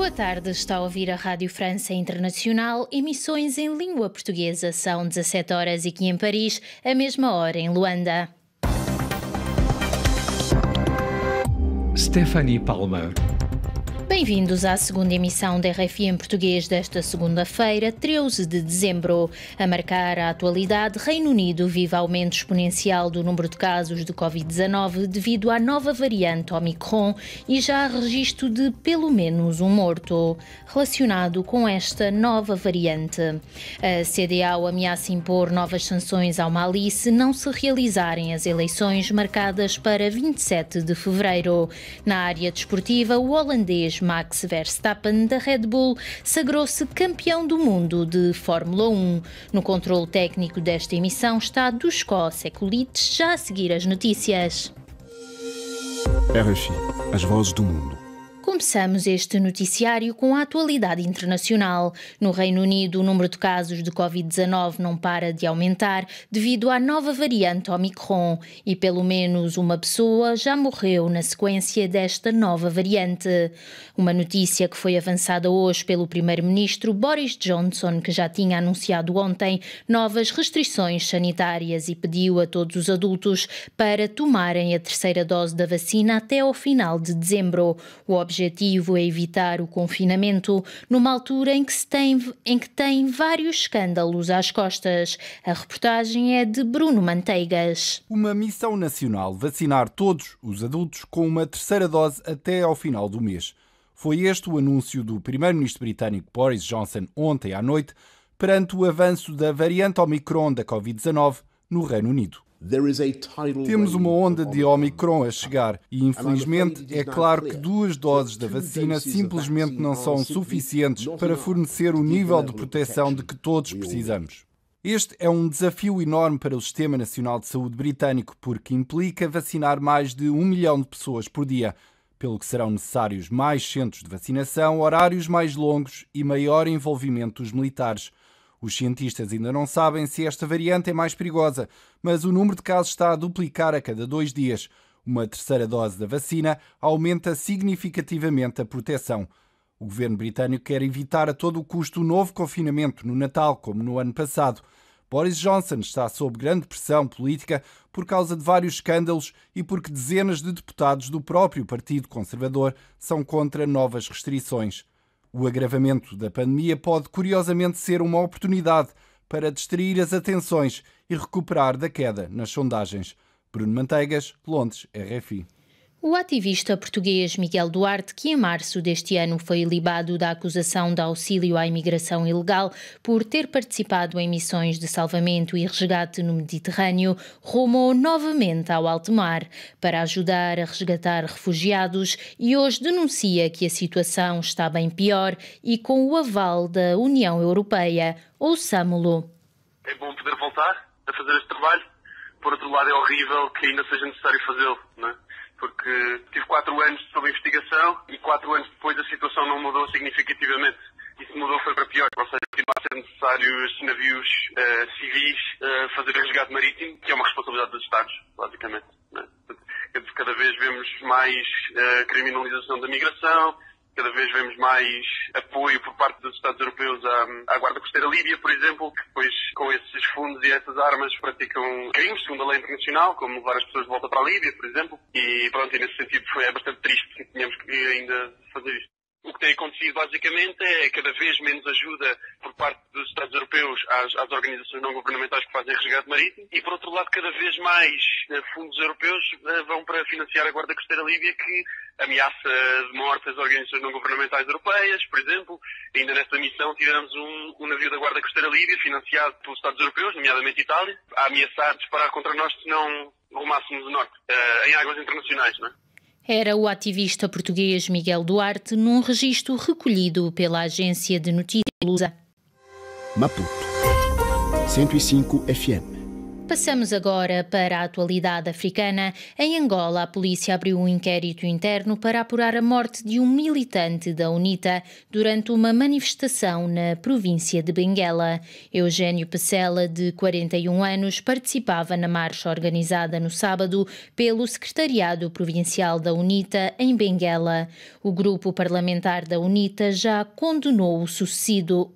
Boa tarde, está a ouvir a Rádio França Internacional. Emissões em língua portuguesa são 17 horas e aqui em Paris, a mesma hora em Luanda. Stephanie Palmer. Bem-vindos à segunda emissão da RFI em português desta segunda-feira, 13 de dezembro. A marcar a atualidade, Reino Unido vive aumento exponencial do número de casos de Covid-19 devido à nova variante Omicron e já há registro de pelo menos um morto relacionado com esta nova variante. A CDAO ameaça impor novas sanções ao Mali se não se realizarem as eleições marcadas para 27 de fevereiro. Na área desportiva, o holandês Max Verstappen da Red Bull sagrou-se campeão do mundo de Fórmula 1. No controle técnico desta emissão está Dusko Sekulic, já a seguir as notícias. RFI, as vozes do mundo. Começamos este noticiário com a atualidade internacional. No Reino Unido, o número de casos de Covid-19 não para de aumentar devido à nova variante Omicron e pelo menos uma pessoa já morreu na sequência desta nova variante. Uma notícia que foi avançada hoje pelo primeiro-ministro Boris Johnson, que já tinha anunciado ontem novas restrições sanitárias e pediu a todos os adultos para tomarem a terceira dose da vacina até ao final de dezembro. O objetivo é evitar o confinamento numa altura em que, se tem, em que tem vários escândalos às costas. A reportagem é de Bruno Manteigas. Uma missão nacional vacinar todos os adultos com uma terceira dose até ao final do mês. Foi este o anúncio do primeiro-ministro britânico Boris Johnson ontem à noite perante o avanço da variante Omicron da Covid-19 no Reino Unido. Temos uma onda de Omicron a chegar e, infelizmente, é claro que duas doses da vacina simplesmente não são suficientes para fornecer o nível de proteção de que todos precisamos. Este é um desafio enorme para o Sistema Nacional de Saúde britânico porque implica vacinar mais de um milhão de pessoas por dia, pelo que serão necessários mais centros de vacinação, horários mais longos e maior envolvimento dos militares. Os cientistas ainda não sabem se esta variante é mais perigosa, mas o número de casos está a duplicar a cada dois dias. Uma terceira dose da vacina aumenta significativamente a proteção. O governo britânico quer evitar a todo o custo o novo confinamento no Natal, como no ano passado. Boris Johnson está sob grande pressão política por causa de vários escândalos e porque dezenas de deputados do próprio Partido Conservador são contra novas restrições. O agravamento da pandemia pode, curiosamente, ser uma oportunidade para distrair as atenções e recuperar da queda nas sondagens. Bruno Manteigas, Londres, RFI. O ativista português Miguel Duarte, que em março deste ano foi libado da acusação de auxílio à imigração ilegal por ter participado em missões de salvamento e resgate no Mediterrâneo, rumou novamente ao alto mar para ajudar a resgatar refugiados e hoje denuncia que a situação está bem pior e com o aval da União Europeia. Ouçamo-lo. É bom poder voltar a fazer este trabalho. Por outro lado, é horrível que ainda seja necessário fazê-lo, não é? Porque tive quatro anos sob investigação e quatro anos depois a situação não mudou significativamente. Se mudou foi para pior, ou seja, continua a ser necessário os navios uh, civis uh, fazer resgate marítimo, que é uma responsabilidade dos Estados, basicamente. Né? Cada vez vemos mais uh, criminalização da migração, cada vez vemos mais apoio por parte dos Estados europeus à, à, Guarda Costeira Líbia, por exemplo, que depois com esses fundos e essas armas praticam crimes segundo a lei internacional, como levar as pessoas de volta para a Líbia, por exemplo. E pronto, e nesse sentido foi é bastante triste que tenhamos que ainda fazer isto. O que tem acontecido basicamente é cada vez menos ajuda por parte dos Estados europeus às, às, organizações não governamentais que fazem resgate marítimo e, por outro lado, cada vez mais eh, fundos europeus eh, vão para financiar a Guarda Costeira Líbia que ameaça de morte as organizações não governamentais europeias, por exemplo. Ainda nesta missão tivemos um, um navio da Guarda Costeira Líbia financiado pelos Estados europeus, nomeadamente Itália, a ameaçar disparar contra nós se não rumássemos o norte, uh, em águas internacionais, não é? Era o ativista português Miguel Duarte num registro recolhido pela agência de notícias Lusa. Maputo 105 FM Passamos agora para a atualidade africana. Em Angola, a polícia abriu um inquérito interno para apurar a morte de um militante da UNITA durante uma manifestação na província de Benguela. Eugênio Pecela, de 41 anos, participava na marcha organizada no sábado pelo Secretariado Provincial da UNITA em Benguela. O grupo parlamentar da UNITA já condenou o sucedido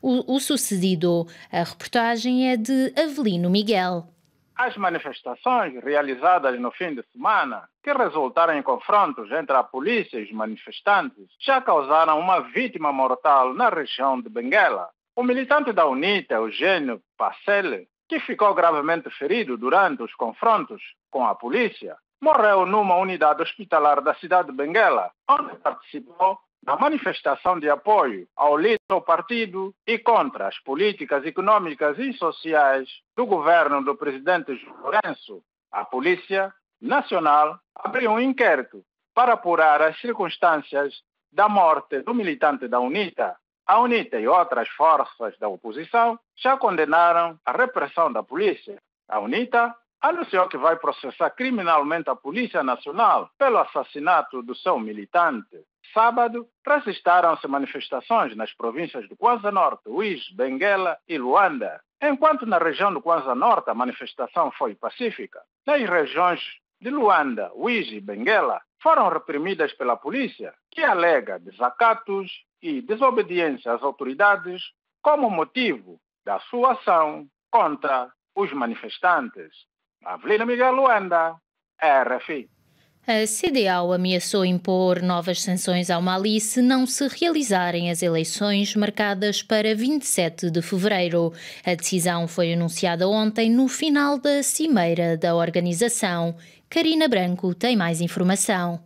o, o sucedido. A reportagem é de Avelino Miguel. As manifestações realizadas no fim de semana, que resultaram em confrontos entre a polícia e os manifestantes, já causaram uma vítima mortal na região de Benguela. O militante da UNITA, Eugênio Pacelle, que ficou gravemente ferido durante os confrontos com a polícia, morreu numa unidade hospitalar da cidade de Benguela, onde participou na manifestação de apoio ao líder do partido e contra as políticas econômicas e sociais do governo do presidente Lourenço, a Polícia Nacional abriu um inquérito para apurar as circunstâncias da morte do militante da UNITA. A UNITA e outras forças da oposição já condenaram a repressão da polícia. A UNITA anunciou que vai processar criminalmente a Polícia Nacional pelo assassinato do seu militante. Sábado, registaram-se manifestações nas províncias do Kwanza Norte, Uís, Benguela e Luanda, enquanto na região do Kwanza Norte a manifestação foi pacífica. Nas regiões de Luanda, Uís e Benguela foram reprimidas pela polícia, que alega desacatos e desobediência às autoridades como motivo da sua ação contra os manifestantes. Avelina Miguel Luanda, RFI. A CDAO ameaçou impor novas sanções ao Mali se não se realizarem as eleições marcadas para 27 de fevereiro. A decisão foi anunciada ontem no final da cimeira da organização. Karina Branco tem mais informação.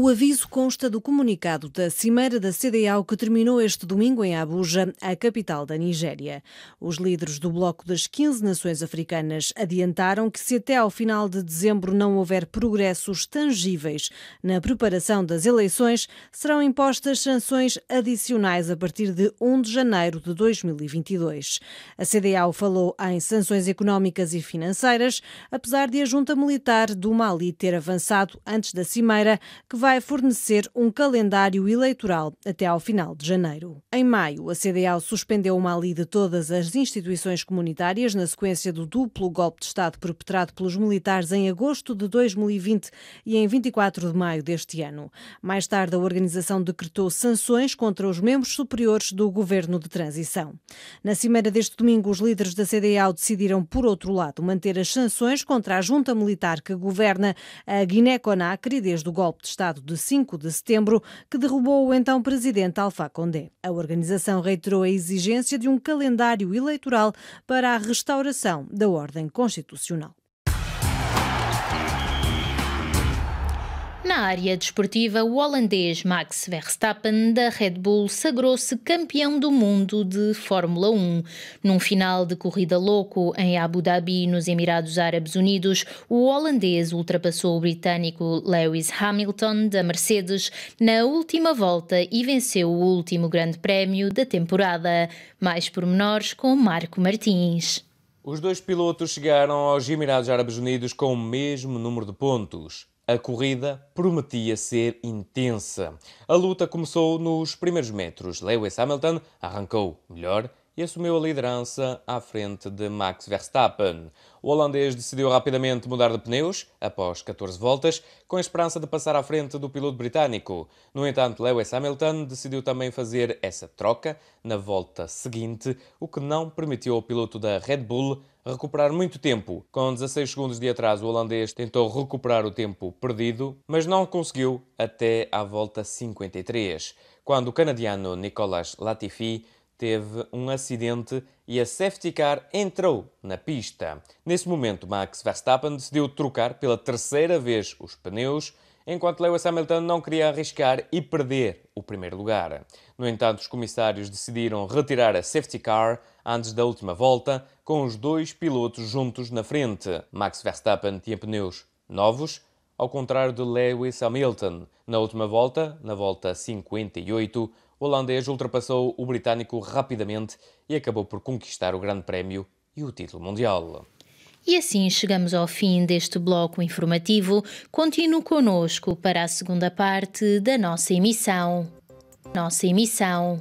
O aviso consta do comunicado da Cimeira da CDAO que terminou este domingo em Abuja, a capital da Nigéria. Os líderes do bloco das 15 nações africanas adiantaram que se até ao final de dezembro não houver progressos tangíveis na preparação das eleições, serão impostas sanções adicionais a partir de 1 de janeiro de 2022. A CDAO falou em sanções económicas e financeiras, apesar de a junta militar do Mali ter avançado antes da cimeira, que vai vai fornecer um calendário eleitoral até ao final de janeiro. Em maio, a CDAO suspendeu o Mali de todas as instituições comunitárias na sequência do duplo golpe de Estado perpetrado pelos militares em agosto de 2020 e em 24 de maio deste ano. Mais tarde, a organização decretou sanções contra os membros superiores do governo de transição. Na cimeira deste domingo, os líderes da CDAO decidiram, por outro lado, manter as sanções contra a junta militar que governa a Guiné-Conakry desde o golpe de Estado Estado de 5 de setembro, que derrubou o então presidente Alpha Condé. A organização reiterou a exigência de um calendário eleitoral para a restauração da ordem constitucional. Na área desportiva, o holandês Max Verstappen da Red Bull sagrou-se campeão do mundo de Fórmula 1. Num final de corrida louco em Abu Dhabi, nos Emirados Árabes Unidos, o holandês ultrapassou o britânico Lewis Hamilton da Mercedes na última volta e venceu o último grande prémio da temporada. Mais pormenores com Marco Martins. Os dois pilotos chegaram aos Emirados Árabes Unidos com o mesmo número de pontos. A corrida prometia ser intensa. A luta começou nos primeiros metros. Lewis Hamilton arrancou melhor e assumiu a liderança à frente de Max Verstappen. O holandês decidiu rapidamente mudar de pneus após 14 voltas, com a esperança de passar à frente do piloto britânico. No entanto, Lewis Hamilton decidiu também fazer essa troca na volta seguinte, o que não permitiu ao piloto da Red Bull recuperar muito tempo. Com 16 segundos de atraso, o holandês tentou recuperar o tempo perdido, mas não conseguiu até à volta 53, quando o canadiano Nicolas Latifi teve um acidente e a safety car entrou na pista. Nesse momento, Max Verstappen decidiu trocar pela terceira vez os pneus, enquanto Lewis Hamilton não queria arriscar e perder o primeiro lugar. No entanto, os comissários decidiram retirar a safety car antes da última volta, com os dois pilotos juntos na frente. Max Verstappen tinha pneus novos, ao contrário de Lewis Hamilton. Na última volta, na volta 58, o holandês ultrapassou o britânico rapidamente e acabou por conquistar o Grande Prémio e o título mundial. E assim chegamos ao fim deste bloco informativo. Continue conosco para a segunda parte da nossa emissão. Nossa emissão.